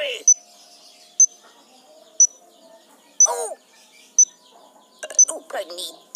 hungry. Oh. Uh, oh, pardon me.